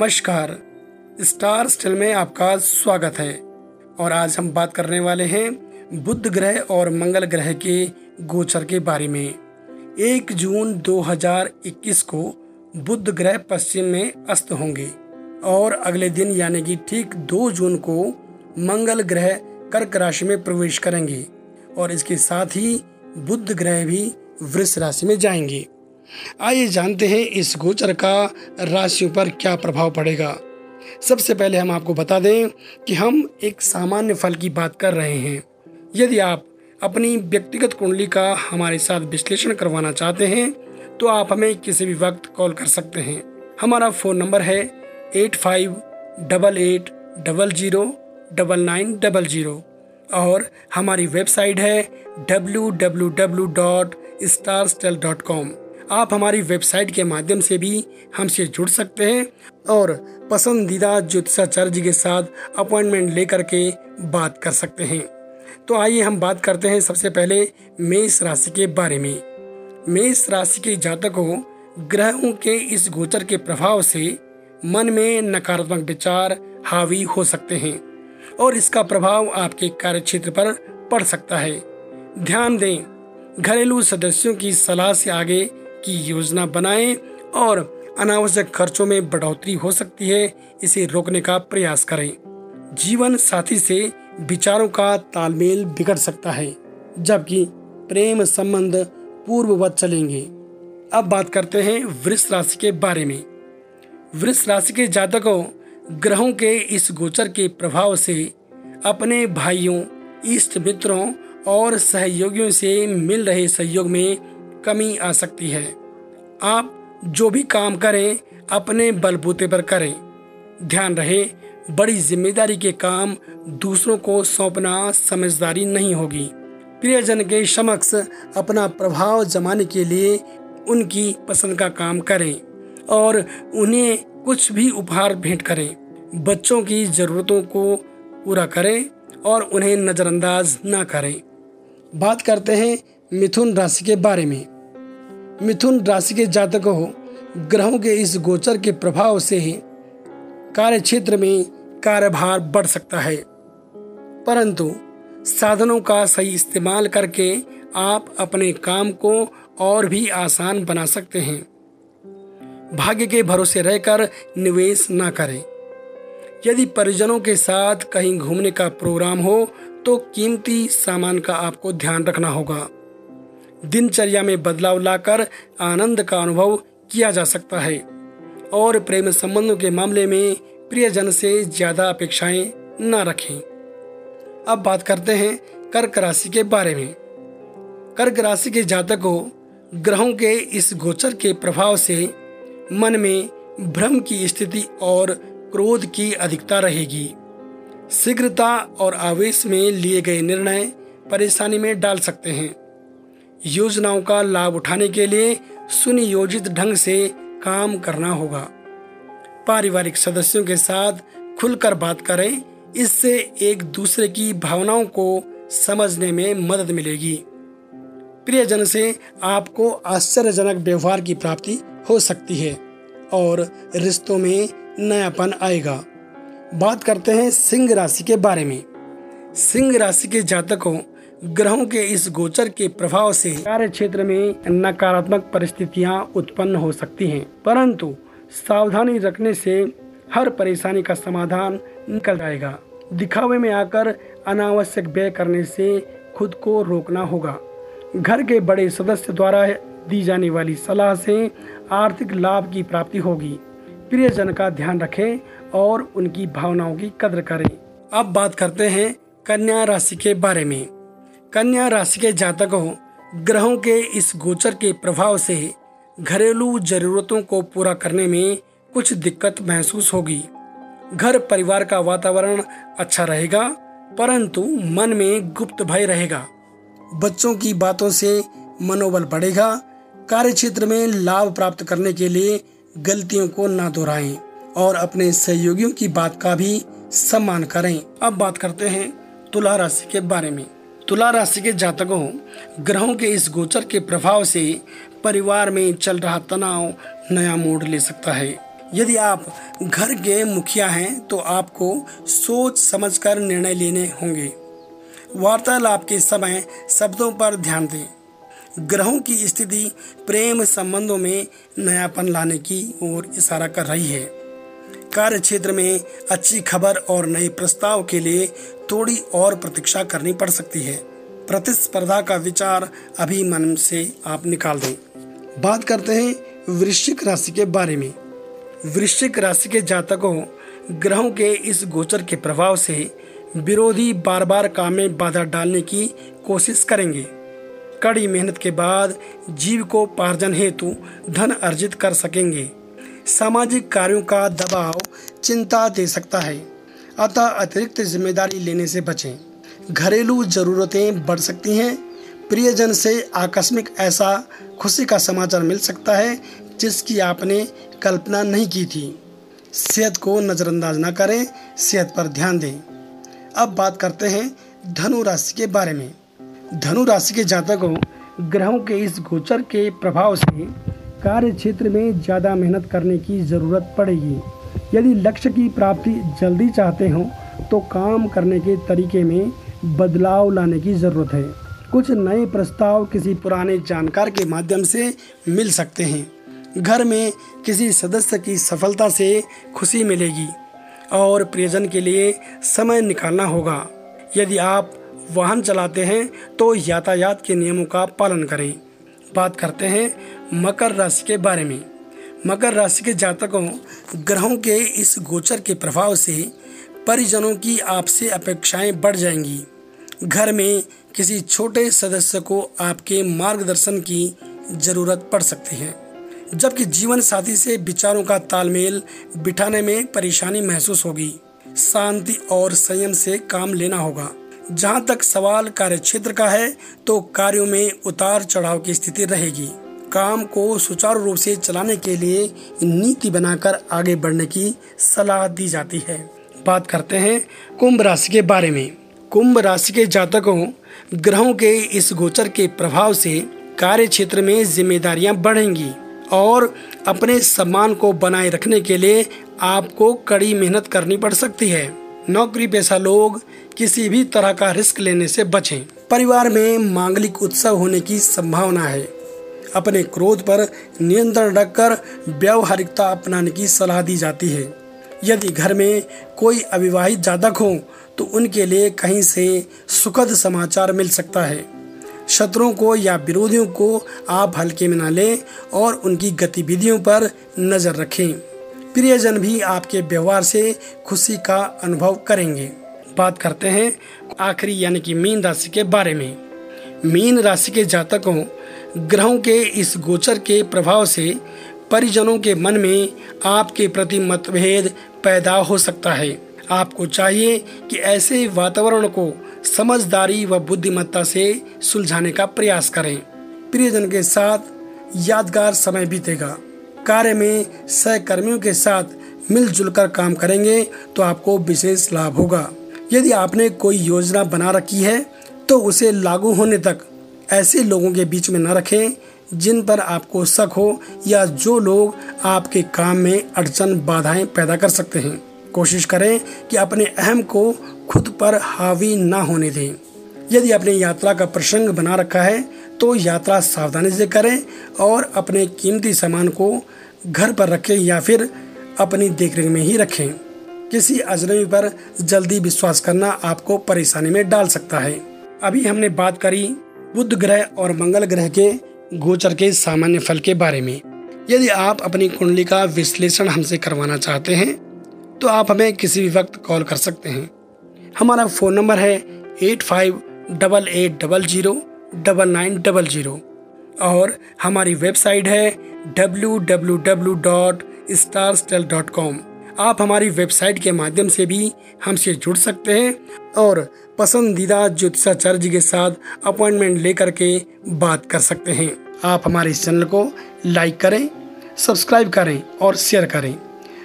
नमस्कार। Star still में आपका स्वागत है। और आज हम बात करने वाले हैं बुध ग्रह और मंगल ग्रह के गोचर के बारे में। एक जून 2021 को बुध ग्रह पश्चिम में अस्त होंगे। और अगले दिन यानी कि ठीक 2 जून को मंगल ग्रह कर्क राशि में प्रवेश करेंगे। और इसके साथ ही बुध ग्रह भी वृष राशि में जाएँगे। आइए जानते हैं इस गोचर का राशियों पर क्या प्रभाव पड़ेगा। सबसे पहले हम आपको बता दें कि हम एक सामान्य फल की बात कर रहे हैं। यदि आप अपनी व्यक्तिगत कुंडली का हमारे साथ विश्लेषण करवाना चाहते हैं तो आप हमें किसी भी वक्त कॉल कर सकते हैं। हमारा फ़ोन नंबर है eight five double eight double zero double nine double zero और हमारी वेबसाइट है W W W dot star dot com. आप हमारी वेबसाइट के माध्यम से भी हमसे जुड़ सकते हैं और पसंदीदा ज्योतिषाचार्य के साथ अपॉइंटमेंट लेकर के बात कर सकते हैं। तो आइए हम बात करते हैं सबसे पहले मेष राशि के बारे में। मेष राशि के जातकों ग्रहों के इस गोचर के प्रभाव से मन में नकारात्मक विचार, हावी हो सकते हैं और इसका प्रभाव आपके कार्य क्षेत्र पर पड़ सकता है। ध्यान दें, घरेलू सदस्यों की सलाह से आगे की योजना बनाएँ और अनावश्यक खर्चों में बढ़ोतरी हो सकती है, इसे रोकने का प्रयास करें। जीवन साथी से विचारों का तालमेल बिगड़ सकता है, जबकि प्रेम संबंध पूर्ववत चलेंगे। अब बात करते हैं वृक्ष राशि के बारे में। वृक्ष राशि के जातकों, ग्रहों के इस गोचर के प्रभाव से अपने भाइयों, इष्ट मित्रों और सहयोगियों से मिल रहे सहयोग में कमी आ सकती है। आप जो भी काम करें, अपने बलबूते पर करें। ध्यान रहे, बड़ी ज़िम्मेदारी के काम दूसरों को सौंपना समझदारी नहीं होगी। प्रियजन के समक्ष अपना प्रभाव जमाने के लिए उनकी पसंद का काम करें और उन्हें कुछ भी उपहार भेंट करें। बच्चों की ज़रूरतों को पूरा करें और उन्हें नज़रअंदाज ना करें। बात करते हैं मिथुन राशि के बारे में। मिथुन राशि के जातकों ग्रहों के इस गोचर के प्रभाव से ही कार्य क्षेत्र में कार्यभार बढ़ सकता है। परंतु साधनों का सही इस्तेमाल करके आप अपने काम को और भी आसान बना सकते हैं। भाग्य के भरोसे रहकर निवेश न करें। यदि परिजनों के साथ कहीं घूमने का प्रोग्राम हो तो कीमती सामान का आपको ध्यान रखना होगा। दिनचर्या में बदलाव लाकर आनंद का अनुभव किया जा सकता है। और प्रेम संबंधों के मामले में प्रियजन से ज़्यादा अपेक्षाएँ न रखें। अब बात करते हैं कर्क राशि के बारे में। कर्क राशि के जातकों, ग्रहों के इस गोचर के प्रभाव से मन में भ्रम की स्थिति और क्रोध की अधिकता रहेगी। शीघ्रता और आवेश में लिए गए निर्णय परेशानी में डाल सकते हैं। योजनाओं का लाभ उठाने के लिए सुनियोजित ढंग से काम करना होगा। पारिवारिक सदस्यों के साथ खुलकर बात करें, इससे एक दूसरे की भावनाओं को समझने में मदद मिलेगी। प्रियजन से आपको आश्चर्यजनक व्यवहार की प्राप्ति हो सकती है और रिश्तों में नयापन आएगा। बात करते हैं सिंह राशि के बारे में। सिंह राशि के जातकों ग्रहों के इस गोचर के प्रभाव से कार्य क्षेत्र में नकारात्मक परिस्थितियाँ उत्पन्न हो सकती हैं। परंतु सावधानी रखने से हर परेशानी का समाधान निकल जाएगा। दिखावे में आकर अनावश्यक व्यय करने से खुद को रोकना होगा। घर के बड़े सदस्य द्वारा दी जाने वाली सलाह से आर्थिक लाभ की प्राप्ति होगी। प्रियजन का ध्यान रखें और उनकी भावनाओं की कदर करें। अब बात करते हैं कन्या राशि के बारे में। कन्या राशि के जातकों ग्रहों के इस गोचर के प्रभाव से घरेलू जरूरतों को पूरा करने में कुछ दिक्कत महसूस होगी। घर परिवार का वातावरण अच्छा रहेगा, परंतु मन में गुप्त भय रहेगा। बच्चों की बातों से मनोबल बढ़ेगा कार्य क्षेत्र में लाभ प्राप्त करने के लिए गलतियों को ना दोहराएँ और अपने सहयोगियों की बात का भी सम्मान करें। अब बात करते हैं तुला राशि के बारे में। तुला राशि के जातकों, ग्रहों के इस गोचर के प्रभाव से परिवार में चल रहा तनाव नया मोड़ ले सकता है। यदि आप घर के मुखिया हैं तो आपको सोच समझकर निर्णय लेने होंगे। वार्तालाप के समय शब्दों पर ध्यान दें। ग्रहों की स्थिति प्रेम संबंधों में नयापन लाने की ओर इशारा कर रही है। कार्य क्षेत्र में अच्छी खबर और नए प्रस्ताव के लिए थोड़ी और प्रतीक्षा करनी पड़ सकती है। प्रतिस्पर्धा का विचार अभी मन से आप निकाल दें। बात करते हैं वृश्चिक राशि के बारे में। वृश्चिक राशि के जातकों, ग्रहों के इस गोचर के प्रभाव से विरोधी बार बार काम में बाधा डालने की कोशिश करेंगे। कड़ी मेहनत के बाद जीव को पार्जन हेतु धन अर्जित कर सकेंगे। सामाजिक कार्यों का दबाव चिंता दे सकता है। अतः अतिरिक्त ज़िम्मेदारी लेने से बचें। घरेलू जरूरतें बढ़ सकती हैं। प्रियजन से आकस्मिक ऐसा खुशी का समाचार मिल सकता है, जिसकी आपने कल्पना नहीं की थी। सेहत को नज़रअंदाज न करें, सेहत पर ध्यान दें। अब बात करते हैं धनु राशि के बारे में। धनु राशि के जातकों, ग्रहों के इस गोचर के प्रभाव से कार्य क्षेत्र में ज़्यादा मेहनत करने की ज़रूरत पड़ेगी। यदि लक्ष्य की प्राप्ति जल्दी चाहते हो तो काम करने के तरीके में बदलाव लाने की ज़रूरत है। कुछ नए प्रस्ताव किसी पुराने जानकार के माध्यम से मिल सकते हैं। घर में किसी सदस्य की सफलता से खुशी मिलेगी, और प्रियजन के लिए समय निकालना होगा। यदि आप वाहन चलाते हैं तो यातायात के नियमों का पालन करें। बात करते हैं मकर राशि के बारे में। मकर राशि के जातकों, ग्रहों के इस गोचर के प्रभाव से परिजनों की आपसे अपेक्षाएँ बढ़ जाएँगी। घर में किसी छोटे सदस्य को आपके मार्गदर्शन की ज़रूरत पड़ सकती है। जबकि जीवन साथी से विचारों का तालमेल बिठाने में परेशानी महसूस होगी। शांति और संयम से काम लेना होगा। जहाँ तक सवाल कार्य क्षेत्र का है तो कार्यों में उतार चढ़ाव की स्थिति रहेगी। काम को सुचारू रूप से चलाने के लिए नीति बनाकर आगे बढ़ने की सलाह दी जाती है। बात करते हैं कुंभ राशि के बारे में। कुंभ राशि के जातकों, ग्रहों के इस गोचर के प्रभाव से कार्य क्षेत्र में जिम्मेदारियाँ बढ़ेंगी और अपने सम्मान को बनाए रखने के लिए आपको कड़ी मेहनत करनी पड़ सकती है। नौकरी पेशा लोग किसी भी तरह का रिस्क लेने से बचें। परिवार में मांगलिक उत्सव होने की संभावना है। अपने क्रोध पर नियंत्रण रखकर व्यवहारिकता अपनाने की सलाह दी जाती है। यदि घर में कोई अविवाहित जातक हो तो उनके लिए कहीं से सुखद समाचार मिल सकता है। शत्रुओं को या विरोधियों को आप हल्के में न लें और उनकी गतिविधियों पर नज़र रखें। प्रियजन भी आपके व्यवहार से खुशी का अनुभव करेंगे। बात करते हैं आखिरी यानी कि मीन राशि के बारे में। मीन राशि के जातकों, ग्रहों के इस गोचर के प्रभाव से परिजनों के मन में आपके प्रति मतभेद पैदा हो सकता है। आपको चाहिए कि ऐसे वातावरण को समझदारी व बुद्धिमत्ता से सुलझाने का प्रयास करें। प्रियजन के साथ यादगार समय बीतेगा। कार्य में सहकर्मियों के साथ मिलजुल कर काम करेंगे तो आपको विशेष लाभ होगा। यदि आपने कोई योजना बना रखी है तो उसे लागू होने तक ऐसे लोगों के बीच में न रखें, जिन पर आपको शक हो या जो लोग आपके काम में अड़चन बाधाएँ पैदा कर सकते हैं। कोशिश करें कि अपने अहम को खुद पर हावी ना होने दें। यदि आपने यात्रा का प्रसंग बना रखा है तो यात्रा सावधानी से करें और अपने कीमती सामान को घर पर रखें या फिर अपनी देखरेख में ही रखें। किसी अजनबी पर जल्दी विश्वास करना आपको परेशानी में डाल सकता है। अभी हमने बात करी बुध ग्रह और मंगल ग्रह के गोचर के सामान्य फल के बारे में। यदि आप अपनी कुंडली का विश्लेषण हमसे करवाना चाहते हैं तो आप हमें किसी भी वक्त कॉल कर सकते हैं। हमारा फ़ोन नंबर है eight five double eight double zero double nine double zero और हमारी वेबसाइट है W W W dot star dot com आप हमारी वेबसाइट के माध्यम से भी हमसे जुड़ सकते हैं और पसंदीदा ज्योतिषाचार्य के साथ अपॉइंटमेंट लेकर के बात कर सकते हैं। आप हमारे इस चैनल को लाइक करें, सब्सक्राइब करें और शेयर करें।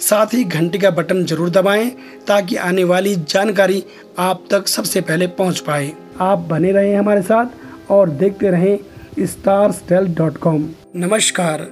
साथ ही घंटी का बटन ज़रूर दबाएँ ताकि आने वाली जानकारी आप तक सबसे पहले पहुँच पाए। आप बने रहें हमारे साथ। और देखते रहें स्टार्स नमस्कार